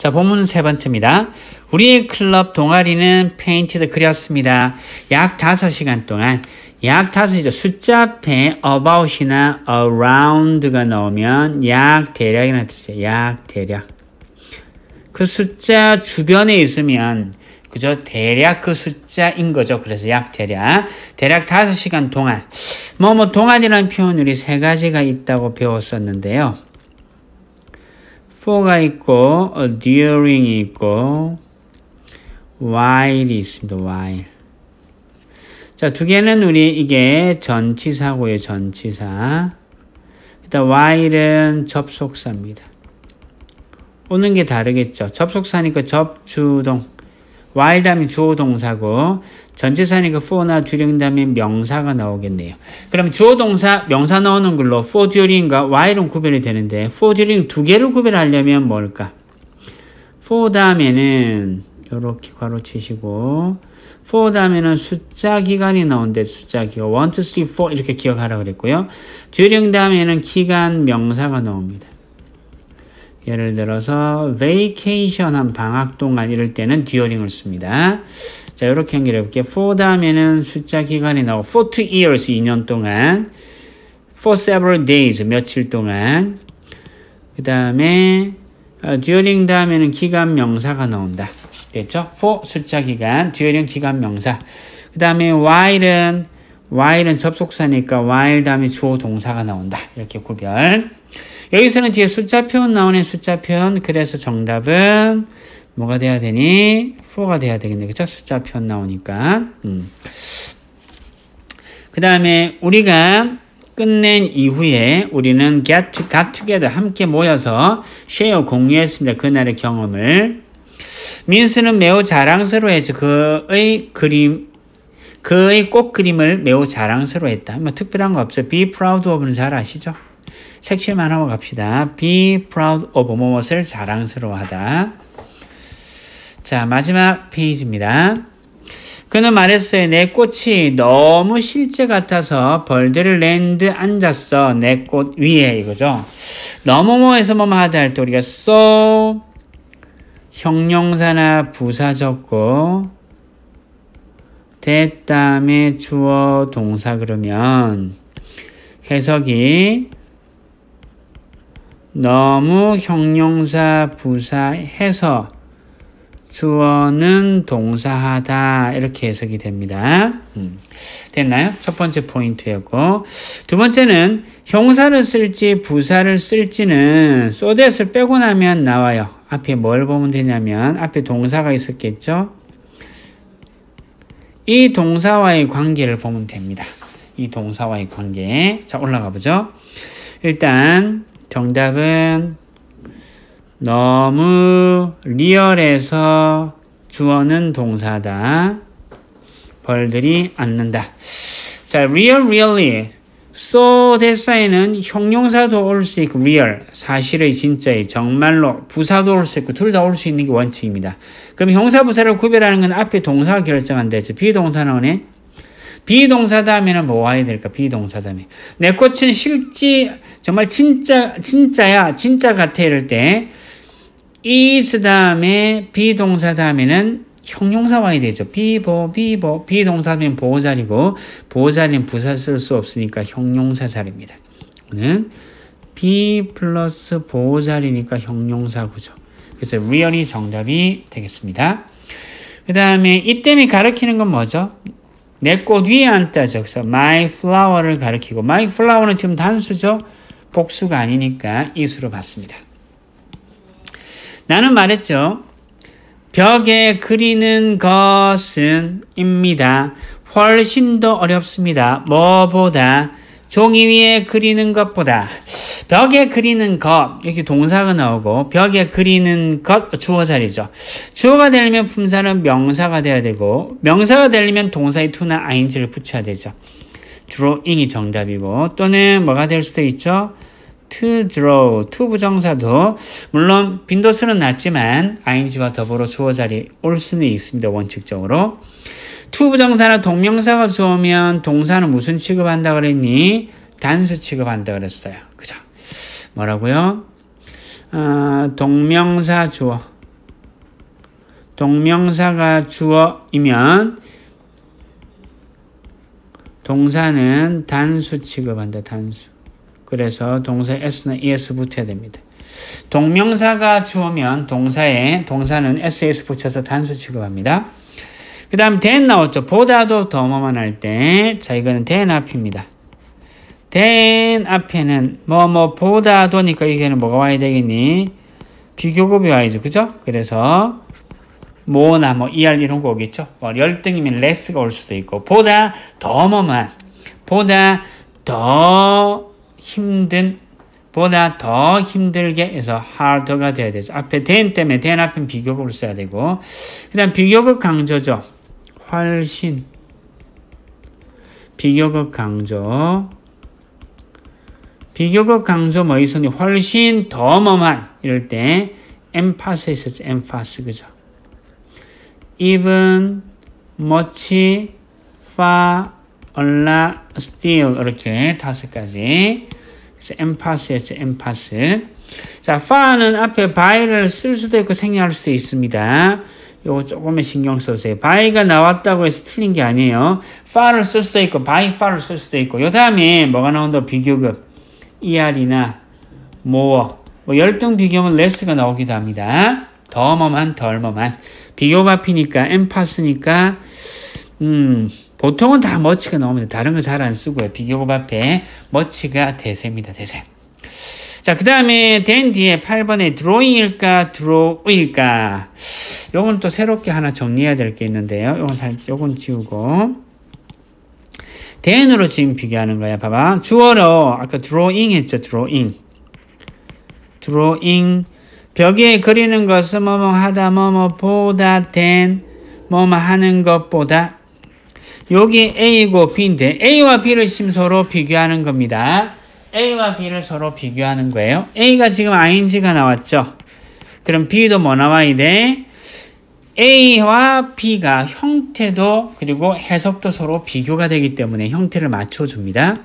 자, 본문 세 번째입니다. 우리의 클럽 동아리는 페인트도 그렸습니다. 약 5시간 동안 약 5시죠. 숫자 앞에 about이나 around가 나오면 약 대략이라는 뜻이에요. 약 대략. 그 숫자 주변에 있으면 그죠? 대략 그 숫자인 거죠. 그래서 약 대략. 대략 5시간 동안. 뭐, 뭐, 동안이라는 표현 우리 세 가지가 있다고 배웠었는데요. For가 있고, 어, during이 있고, while이 있습니다. while. 자, 두 개는 우리 이게 전치사고요. 전치사. 일단 while은 접속사입니다. 오는 게 다르겠죠. 접속사니까 접주동. 다음에 주어 동사고 전치사니까 for나 during 다음에 명사가 나오겠네요. 그럼 주어 동사 명사 나오는 걸로 for during과 while은 구별이 되는데 for during 두 개를 구별하려면 뭘까? for 다음에는 이렇게 괄호 치시고 for 다음에는 숫자 기간이 나오는데 숫자 기간 1, 2, 3, 4 이렇게 기억하라 그랬고요. during 다음에는 기간 명사가 나옵니다. 예를 들어서 vacation 한 방학 동안 이럴 때는 during을 씁니다. 자, 이렇게 연결해 볼게요. for 다음에는 숫자 기간이 나오고 for two years 2년 동안 for several days 며칠 동안 그 다음에 during 다음에는 기간 명사가 나온다. 됐죠? for 숫자 기간, during 기간 명사. 그 다음에 while은 while은 접속사니까 while 다음에 주어 동사가 나온다. 이렇게 구별. 여기서는 뒤에 숫자 표현 나오는 숫자 표현. 그래서 정답은 뭐가 돼야 되니? 4가 돼야 되겠네. 그쵸? 숫자 표현 나오니까. 음. 그 다음에 우리가 끝낸 이후에 우리는 get, to, got together 함께 모여서 share 공유했습니다. 그날의 경험을. 민수는 매우 자랑스러워해서 그의 그림 그의 꽃 그림을 매우 자랑스러워했다. 뭐 특별한 거 없어요. be proud of는 잘 아시죠? 색칠만 하고 갑시다. be proud of 무엇을 자랑스러워하다. 자, 마지막 페이지입니다. 그는 말했어요. 내 꽃이 너무 실제 같아서 벌들을 랜드 앉았어. 내 꽃 위에 이거죠. 너무 뭐해서 뭐뭐 하다 할 때 우리가 so 형용사나 부사 적고 대다음에 주어 동사 그러면 해석이 너무 형용사 부사 해서 주어는 동사하다 이렇게 해석이 됩니다. 음. 됐나요? 첫 번째 포인트였고 두 번째는 형사를 쓸지 부사를 쓸지는 소댓을 빼고 나면 나와요. 앞에 뭘 보면 되냐면 앞에 동사가 있었겠죠? 이 동사와의 관계를 보면 됩니다. 이 동사와의 관계. 자, 올라가 보죠. 일단 정답은 너무 리얼해서 주어는 동사다. 벌들이 앉는다. 자, real, really. so 다음에는 형용사도 올 수 있고 real, 사실의 진짜의 정말로 부사도 올 수 있고 둘 다 올 수 있는 게 원칙입니다. 그럼 형용사 부사를 구별하는 건 앞에 동사가 결정한다죠. 비동사 나오네. 비동사 다음에는 뭐 와야 될까? 비동사 다음에. 내 꽃은 실지 정말 진짜 진짜야. 진짜 같아 이럴 때 is 다음에 비동사 다음에는 형용사 와야 되죠. 비보, 비보, 비동사면 보호자리고 보호자리는 부사 쓸 수 없으니까 형용사 자리입니다. 는 비 플러스 보호자리니까 형용사 구조. 그래서 real이 정답이 되겠습니다. 그 다음에 이때문에 가리키는 건 뭐죠? 내 꽃 위에 앉다죠. 그래서 my flower를 가리키고 my flower는 지금 단수죠. 복수가 아니니까 이수로 봤습니다. 나는 말했죠. 벽에 그리는 것은 입니다. 훨씬 더 어렵습니다. 뭐보다 종이 위에 그리는 것보다 벽에 그리는 것 이렇게 동사가 나오고 벽에 그리는 것 주어 자리죠. 주어가 되려면 품사는 명사가 돼야 되고 명사가 되려면 동사의 to나 ing를 붙여야 되죠. drawing이 정답이고 또는 뭐가 될 수도 있죠. to draw, to 부정사도 물론 빈도수는 낮지만 ing와 더불어 주어 자리 올 수는 있습니다. 원칙적으로. To 부정사나 동명사가 주어면 동사는 무슨 취급한다 그랬니? 단수 취급한다 그랬어요. 그죠? 뭐라고요? 어, 동명사 주어. 동명사가 주어이면 동사는 단수 취급한다. 단수. 그래서 동사 s는 es 붙여야 됩니다. 동명사가 주어면 동사에 동사는 ss 붙여서 단수 취급합니다. 그 다음 than 나왔죠. 보다도 더 뭐만 할 때. 자 이거는 than 앞입니다. than 앞에는 뭐 뭐 보다도니까 이게는 뭐가 와야 되겠니? 비교급이 와야죠. 그죠? 그래서 뭐나 뭐 er 이런 거 오겠죠. 뭐 열등이면 less가 올 수도 있고 보다 더 뭐만 보다 더 힘든 보다 더 힘들게 해서 harder가 돼야 되죠. 앞에 than 때문에 than 앞엔 비교급을 써야 되고 그 다음 비교급 강조죠. 훨씬 비교급 강조 비교급 강조 뭐 있으니 훨씬 더 뭐만 이럴 때 emphasis 있었죠. emphasis 그죠. even much far a lot still 이렇게 다섯 가지 그래서 emphasis emphasis 자 far는 앞에 by를 쓸 수도 있고 생략할 수도 있습니다. 요거 조금만 신경 써주세요. by가 나왔다고 해서 틀린 게 아니에요. far를 쓸 수도 있고 by far를 쓸 수도 있고 요 다음에 뭐가 나온다 비교급 ER이나 more 뭐 열등 비교면 less가 나오기도 합니다. 더 뭐만 덜 뭐만 비교합이니까 엠파스니까 음 보통은 다 머치가 나옵니다. 다른 거 잘 안 쓰고요. 비교급 앞에 머치가 대세입니다. 대세. 자, 그 다음에 된 뒤에 8번에 드로잉일까 드로우일까 요건 또 새롭게 하나 정리해야 될 게 있는데요. 요건 살, 요건 지우고 then으로 지금 비교하는 거야. 봐봐. 주어로 아까 drawing 했죠. drawing. drawing 벽에 그리는 것은 뭐뭐 하다 뭐뭐 보다 than 뭐뭐 하는 것보다 여기 A고 B인데 A와 B를 지금 서로 비교하는 겁니다. A와 B를 서로 비교하는 거예요. A가 지금 ing가 나왔죠. 그럼 B도 뭐 나와야 돼? A와 B가 형태도 그리고 해석도 서로 비교가 되기 때문에 형태를 맞춰줍니다.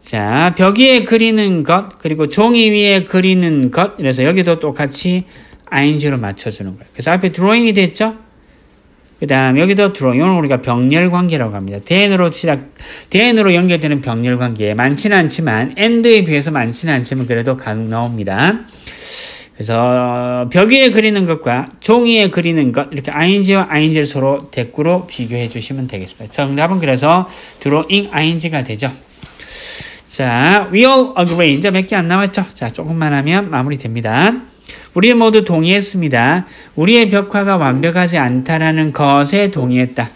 자, 벽 위에 그리는 것, 그리고 종이 위에 그리는 것, 그래서 여기도 똑같이 ing로 맞춰주는 거예요. 그래서 앞에 드로잉이 됐죠? 그 다음 여기도 드로잉, 이건 우리가 병렬 관계라고 합니다. then으로 시작, then으로 연결되는 병렬 관계. 많지는 않지만, and에 비해서 많지는 않지만 그래도 가능 나옵니다. 그래서 벽 위에 그리는 것과 종이에 그리는 것 이렇게 ing와 ing를 서로 대꾸로 비교해 주시면 되겠습니다. 정답은 그래서 drawing ing가 되죠. 자, we all agree. 이제 몇 개 안 남았죠? 자, 조금만 하면 마무리됩니다. 우리 모두 동의했습니다. 우리의 벽화가 완벽하지 않다라는 것에 동의했다.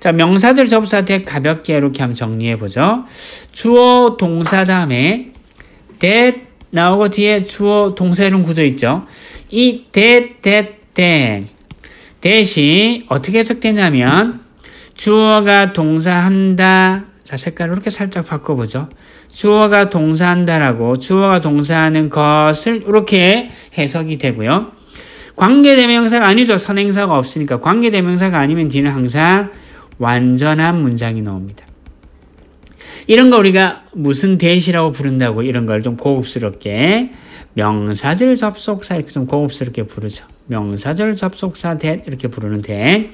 자, 명사들 대 가볍게 이렇게 한번 정리해 보죠. 주어 동사 다음에 that 나오고 뒤에 주어 동사 이런 구조 있죠. 이 that, that, that. that이 어떻게 해석되냐면 주어가 동사한다. 자, 색깔을 이렇게 살짝 바꿔보죠. 주어가 동사한다라고 주어가 동사하는 것을 이렇게 해석이 되고요. 관계대명사가 아니죠. 선행사가 없으니까 관계대명사가 아니면 뒤는 항상 완전한 문장이 나옵니다. 이런 거 우리가 무슨 대시라고 부른다고 이런 걸 좀 고급스럽게 명사절 접속사 이렇게 좀 고급스럽게 부르죠. 명사절 접속사 대 이렇게 부르는 대.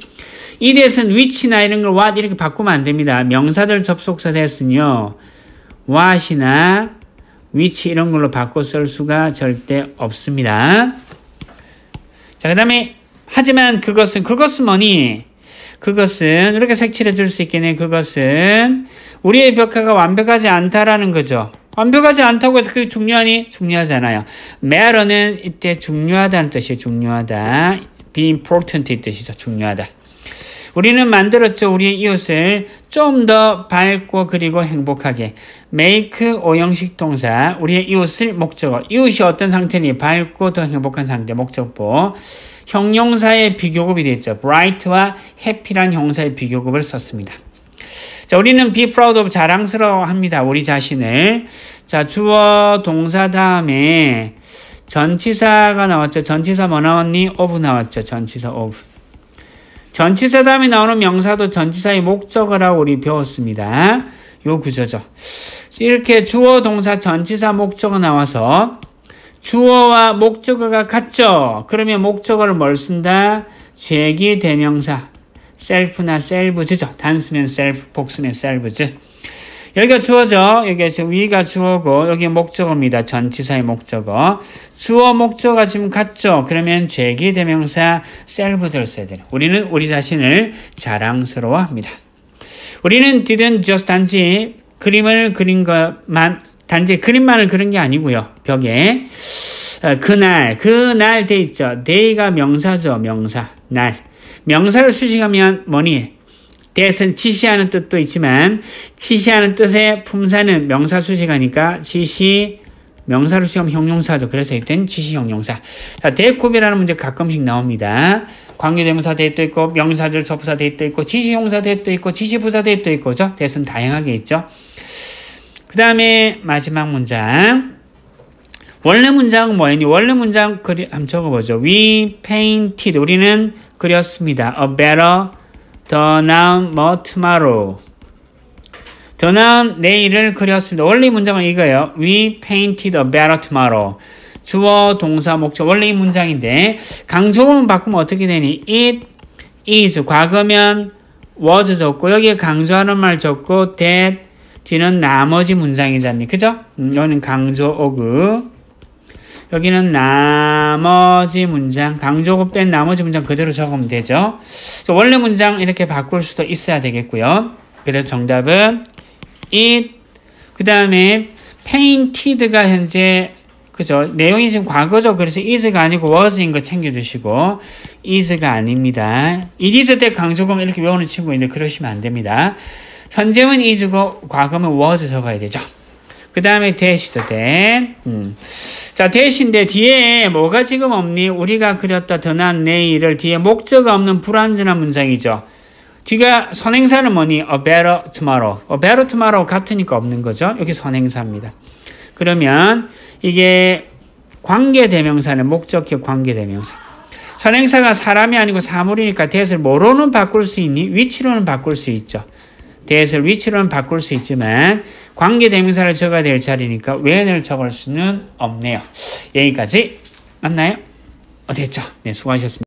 이 대는 위치나 이런 걸 what 이렇게 바꾸면 안 됩니다. 명사절 접속사 대는요. what이나 위치 이런 걸로 바꿔 쓸 수가 절대 없습니다. 자, 그 다음에 하지만 그것은 그것은 뭐니? 그것은 이렇게 색칠해 줄 수 있겠네. 그것은 우리의 벽화가 완벽하지 않다라는 거죠. 완벽하지 않다고 해서 그게 중요하니? 중요하잖아요. matter는 이때 중요하다는 뜻이에요. 중요하다. be important 이 뜻이죠. 중요하다. 우리는 만들었죠. 우리의 이웃을 좀 더 밝고 그리고 행복하게. make 오형식 동사. 우리의 이웃을 목적어. 이웃이 어떤 상태니? 밝고 더 행복한 상태. 목적보. 형용사의 비교급이 되죠. bright와 happy란 형사의 비교급을 썼습니다. 자, 우리는 be proud of 자랑스러워 합니다. 우리 자신을. 자, 주어 동사 다음에 전치사가 나왔죠. 전치사 뭐 나왔니? of 나왔죠. 전치사 of. 전치사 다음에 나오는 명사도 전치사의 목적어라고 우리 배웠습니다. 요 구조죠. 이렇게 주어 동사 전치사 목적어 나와서 주어와 목적어가 같죠? 그러면 목적어를 뭘 쓴다? 제기 대명사. 셀프나 셀브즈죠. 단수면 셀프, 복수면 셀브즈. 여기가 주어죠. 여기가 지금 위가 주어고 여기 목적어입니다. 전치사의 목적어. 주어 목적어가 지금 같죠. 그러면 제기 대명사 셀브즈를 써야 돼요. 우리는 우리 자신을 자랑스러워합니다. 우리는 didn't just 단지 그림을 그린 것만 단지 그림만을 그린 게 아니고요. 벽에 어, 그날 그날 돼 있죠. day가 명사죠. 명사 날 명사를 수식하면 뭐니? that은 지시하는 뜻도 있지만 지시하는 뜻의 품사는 명사 수식하니까 지시 명사로 수식하면 형용사도 그래서 일단 지시 형용사. 자, 대kup이라는 문제 가끔씩 나옵니다. 관계대명사 대도 있고 명사들 접사 대도 있고 지시 형사 대도 있고 지시 부사 대도 있고 죠 대은 다양하게 있죠. 그 다음에 마지막 문장. 원래 문장은 뭐였니? 원래 문장 그리 한번 적어보죠. We painted. 우리는 그렸습니다. A better, the noun, more tomorrow. the noun, 내일을 그렸습니다. 원래 문장은 이거예요. We painted a better tomorrow. 주어, 동사, 목적. 원래 이 문장인데 강조문 바꾸면 어떻게 되니? It is. 과거면 was 적고 여기에 강조하는 말 적고 that 뒤는 나머지 문장이잖니. 그죠? 음, 여기는 강조 오그. 여기는 나머지 문장, 강조고 뺀 나머지 문장 그대로 적으면 되죠. 원래 문장 이렇게 바꿀 수도 있어야 되겠고요. 그래서 정답은 it, 그 다음에 painted가 현재 그죠? 내용이 지금 과거죠. 그래서 is가 아니고 was인 거 챙겨주시고 is가 아닙니다. it is 때 강조금 이렇게 외우는 친구 있는데 그러시면 안 됩니다. 현재는 is고 과거는 was 적어야 되죠. 그 다음에 대시도 대. 음. 자, 대신데 뒤에 뭐가 지금 없니? 우리가 그렸다 더난 내일을 뒤에 목적가 없는 불완전한 문장이죠. 뒤가 선행사는 뭐니? A better tomorrow. A better tomorrow 같으니까 없는 거죠. 여기 선행사입니다. 그러면 이게 관계대명사는 목적격 관계대명사. 선행사가 사람이 아니고 사물이니까 대을 뭐로는 바꿀 수 있니? 위치로는 바꿀 수 있죠. 대을 위치로는 바꿀 수 있지만 관계 대명사를 적어야 될 자리니까 when을 적을 수는 없네요. 여기까지 맞나요? 어, 됐죠? 네, 수고하셨습니다.